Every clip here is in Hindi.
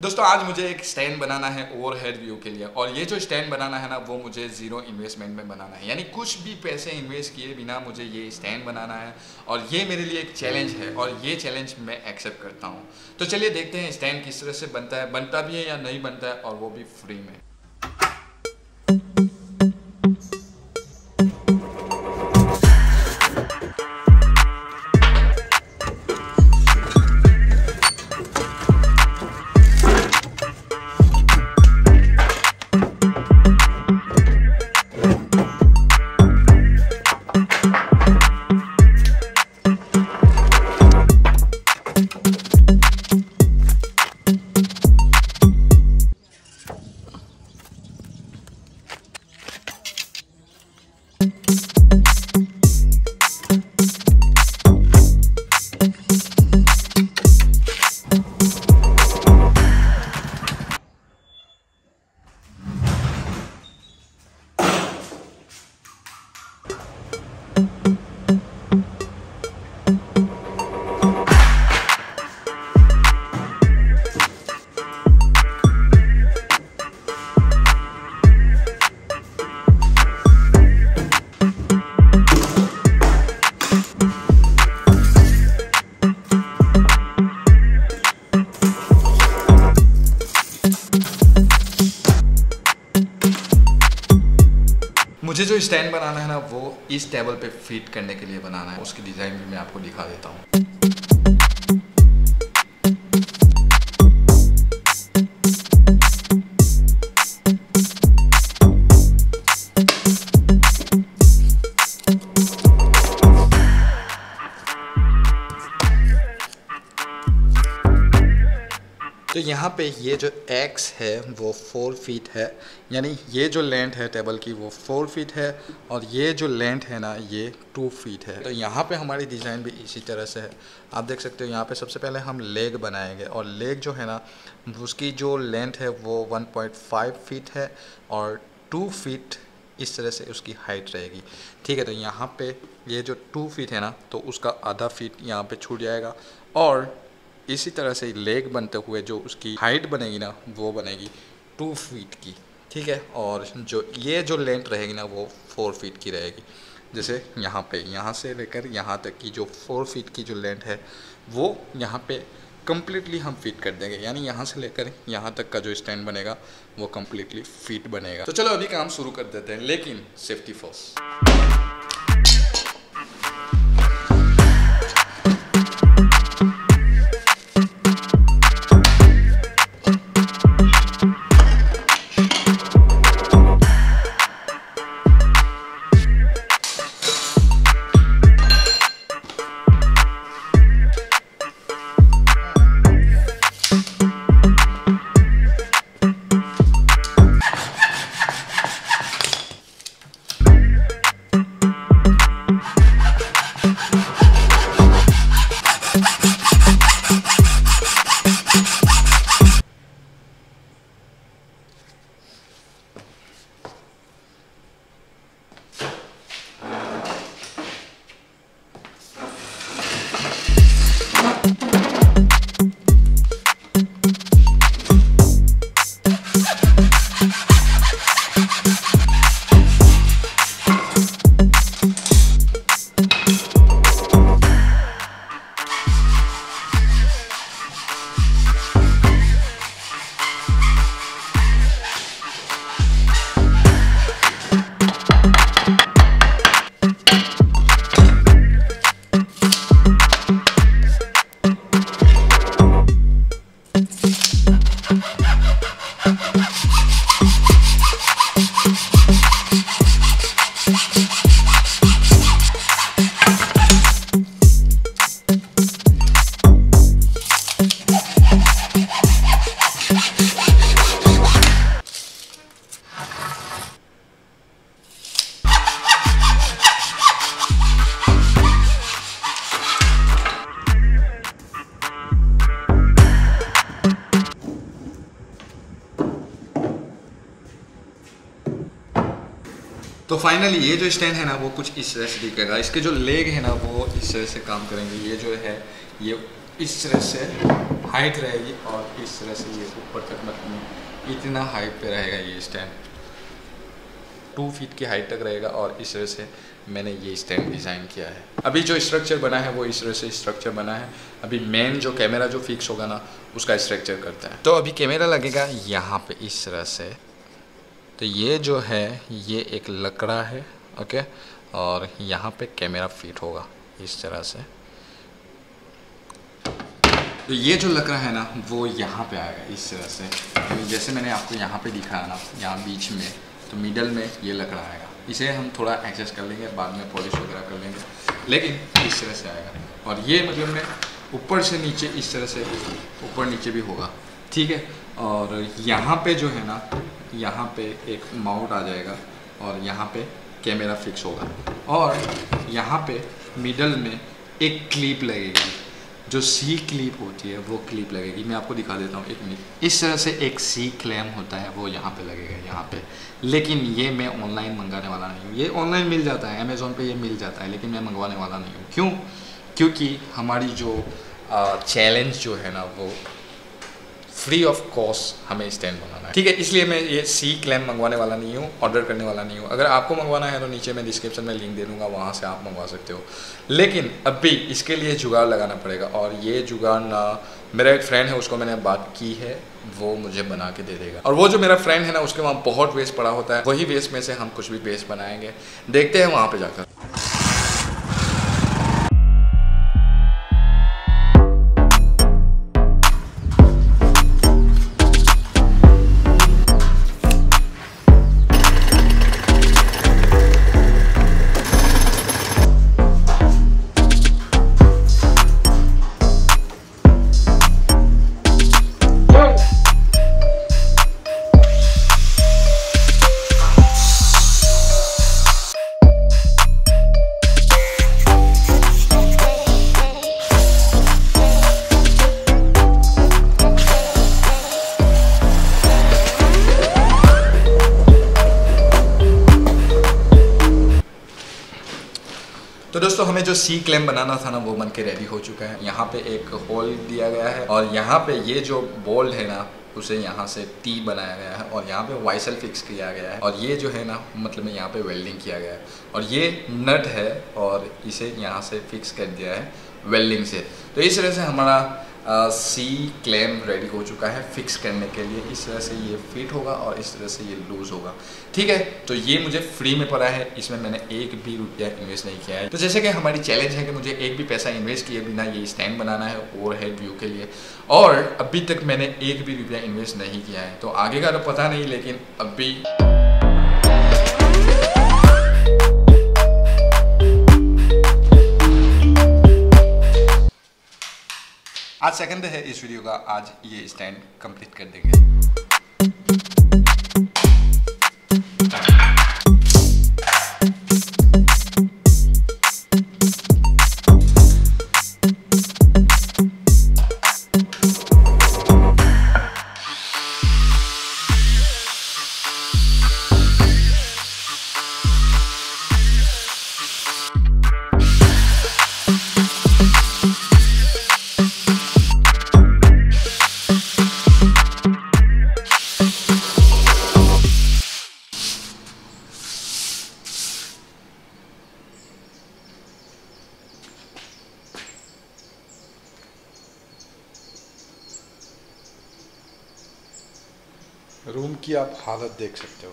दोस्तों, आज मुझे एक स्टैंड बनाना है ओवर हेड व्यू के लिए। और ये जो स्टैंड बनाना है ना, वो मुझे ज़ीरो इन्वेस्टमेंट में बनाना है। यानी कुछ भी पैसे इन्वेस्ट किए बिना मुझे ये स्टैंड बनाना है। और ये मेरे लिए एक चैलेंज है और ये चैलेंज मैं एक्सेप्ट करता हूँ। तो चलिए देखते हैं स्टैंड किस तरह से बनता है। बनता भी है या नहीं बनता है और वो भी फ्री में। मुझे जो स्टैंड बनाना है ना, वो इस टेबल पे फिट करने के लिए बनाना है। उसकी डिज़ाइन भी मैं आपको दिखा देता हूँ। यहाँ पे ये जो एक्स है, वो फोर फीट है. यानी ये जो लेंथ है टेबल की, वो फोर फीट है और ये जो लेंथ है ना, ये टू फीट है. तो यहाँ पे हमारी डिज़ाइन भी इसी तरह से है. आप देख सकते हो यहाँ पे सबसे पहले हम लेग बनाएँगे और लेग जो है ना, उसकी जो लेंथ है वो 1.5 फीट है और टू फीट इस तरह से उसकी हाइट रहेगी. ठीक है तो यहाँ पे ये जो टू फीट है ना तो उसका आधा फीट यहाँ पे छूट जाएगा और इसी तरह से लेग बनते हुए जो उसकी हाइट बनेगी ना, वो बनेगी टू फीट की, ठीक है? और जो, ये जो लेंथ रहेगी ना, वो फोर फीट की रहेगी। जैसे यहाँ पे, यहाँ से लेकर यहाँ तक की जो फोर फीट की जो लेंथ है, वो यहाँ पे कम्प्लीटली हम फिट कर देंगे। यानी यहाँ से लेकर यहाँ तक का जो स्टैंड बनेगा, वो कम्प्लीटली फिट बनेगा। तो चलो, अभी काम शुरू कर देते हैं। लेकिन सेफ्टी फ़र्स्ट फाइनली ये जो स्टैंड है ना, वो कुछ इस तरह से दिखेगा। इसके जो लेग है ना, वो इस तरह से काम करेंगे। ये जो है, ये इस तरह से हाइट रहेगी और इस तरह से ये ऊपर तक मतलब इतना हाइट पे रहेगा ये स्टैंड टू फीट की हाइट तक रहेगा और इस तरह से मैंने ये स्टैंड डिज़ाइन किया है। अभी जो स्ट्रक्चर बना है, वो इस तरह से स्ट्रक्चर बना है। अभी मेन जो कैमरा जो फिक्स होगा ना, उसका स्ट्रक्चर करता है। तो अभी कैमरा लगेगा यहाँ पे इस तरह से। तो ये जो है, ये एक लकड़ा है ओके और यहाँ पे कैमरा फिट होगा इस तरह से। तो ये जो लकड़ा है ना, वो यहाँ पे आएगा इस तरह से। जैसे मैंने आपको यहाँ पे दिखाया ना, यहाँ बीच में तो मिडल में ये लकड़ा आएगा। इसे हम थोड़ा एडजस्ट कर लेंगे, बाद में पॉलिश वगैरह कर लेंगे। लेकिन इस तरह से आएगा। और ये मतलब मैं ऊपर से नीचे इस तरह से, ऊपर नीचे भी होगा। ठीक है? और यहाँ पे जो है ना यहाँ पे एक माउंट आ जाएगा और यहाँ पे कैमरा फिक्स होगा। और यहाँ पे मिडल में एक क्लिप लगेगी। जो सी क्लिप होती है, वो क्लिप लगेगी। मैं आपको दिखा देता हूँ एक मिनट इस तरह से एक सी क्लैम होता है, वो यहाँ पे लगेगा, यहाँ पे। लेकिन ये मैं ऑनलाइन मंगाने वाला नहीं हूँ। ये ऑनलाइन मिल जाता है अमेज़ोन पे ये मिल जाता है, लेकिन मैं मंगवाने वाला नहीं हूँ। क्यों? क्योंकि हमारी जो चैलेंज जो है ना, वो फ्री ऑफ़ कॉस्ट हमें स्टैंड बनाना है ठीक है, इसलिए मैं ये सी क्लैम मंगवाने वाला नहीं हूँ ऑर्डर करने वाला नहीं हूँ। अगर आपको मंगवाना है तो नीचे मैं डिस्क्रिप्शन में लिंक दे दूँगा, वहाँ से आप मंगवा सकते हो। लेकिन अभी इसके लिए जुगाड़ लगाना पड़ेगा और ये जुगाड़ ना, मेरा एक फ्रेंड है, उसको मैंने बात की है, वो मुझे बना के दे देगा। और वो जो मेरा फ्रेंड है ना, उसके वहाँ बहुत वेस्ट पड़ा होता है, वही वेस्ट में से हम कुछ भी वेस्ट बनाएँगे। देखते हैं वहाँ पर जाकर। सी क्लेम बनाना था ना, वो बन के रेडी हो चुका है। यहाँ पे एक होल दिया गया है और यहाँ पे ये जो बोल्ड है ना, उसे यहाँ से टी बनाया गया है और यहाँ पे वाइसल फिक्स किया गया है। और ये जो है ना मतलब यहाँ पे वेल्डिंग किया गया है। और ये नट है और इसे यहाँ से फिक्स कर दिया है वेल्डिंग से। तो इस तरह से हमारा सी क्लेम रेडी हो चुका है फिक्स करने के लिए। इस तरह से ये फिट होगा और इस तरह से ये लूज़ होगा। ठीक है? तो ये मुझे फ्री में पड़ा है। इसमें मैंने एक भी रुपया इन्वेस्ट नहीं किया है। तो जैसे कि हमारी चैलेंज है कि मुझे एक भी पैसा इन्वेस्ट किए बिना ये स्टैंड बनाना है ओवर हेड व्यू के लिए। और अभी तक मैंने एक भी रुपया इन्वेस्ट नहीं किया है। तो आगे का तो पता नहीं, लेकिन अभी आज सेकंड है इस वीडियो का। आज ये स्टैंड कंप्लीट कर देंगे। रूम की आप हालत देख सकते हो।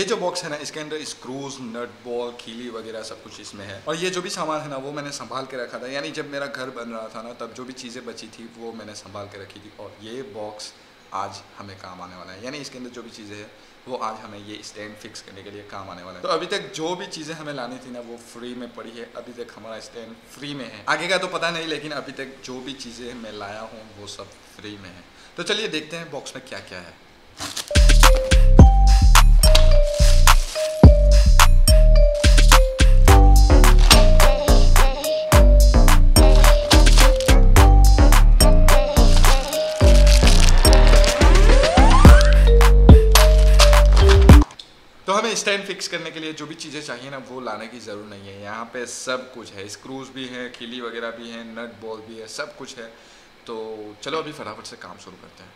ये जो बॉक्स है ना, इसके अंदर स्क्रूज नट बॉल खीली वगैरह सब कुछ इसमें है। और ये जो भी सामान है ना, वो मैंने संभाल के रखा था। यानी जब मेरा घर बन रहा था ना, तब जो भी चीज़ें बची थी, वो मैंने संभाल के रखी थी। और ये बॉक्स आज हमें काम आने वाला है। यानी इसके अंदर जो भी चीज़ें हैं, वो आज हमें ये स्टैंड फिक्स करने के लिए काम आने वाला है। तो अभी तक जो भी चीज़ें हमें लानी थी ना, वो फ्री में पड़ी है। अभी तक हमारा स्टैंड फ्री में है। आगे का तो पता नहीं, लेकिन अभी तक जो भी चीज़ें मैं लाया हूँ, वो सब फ्री में है। तो चलिए देखते हैं बॉक्स में क्या क्या है। फिक्स करने के लिए जो भी चीज़ें चाहिए ना, वो लाने की ज़रूरत नहीं है। यहाँ पे सब कुछ है। स्क्रूज भी हैं, खिली वगैरह भी हैं नट बॉल भी है, सब कुछ है। तो चलो अभी फटाफट से काम शुरू करते हैं।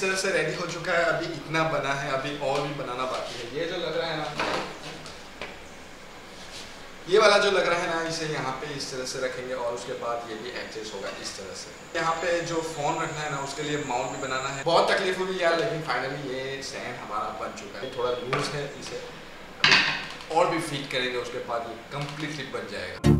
तरह से रेडी हो चुका है, अभी इतना बना है, अभी और भी बनाना बाकी है। ये जो लग रहा है ना, ये वाला जो लग रहा है ना, इसे यहाँ पे इस तरह से रखेंगे और उसके बाद ये भी एडजस्ट होगा इस तरह से। यहाँ पे जो फ़ोन रखना है ना, उसके लिए माउंट भी बनाना है। बहुत तकलीफ़ हुई यार, लेकिन फाइनली ये स्टैंड हमारा बन चुका है। थोड़ा लूज है इसे। और भी फिट करेंगे, उसके बाद ये कम्प्लीटली बन जाएगा।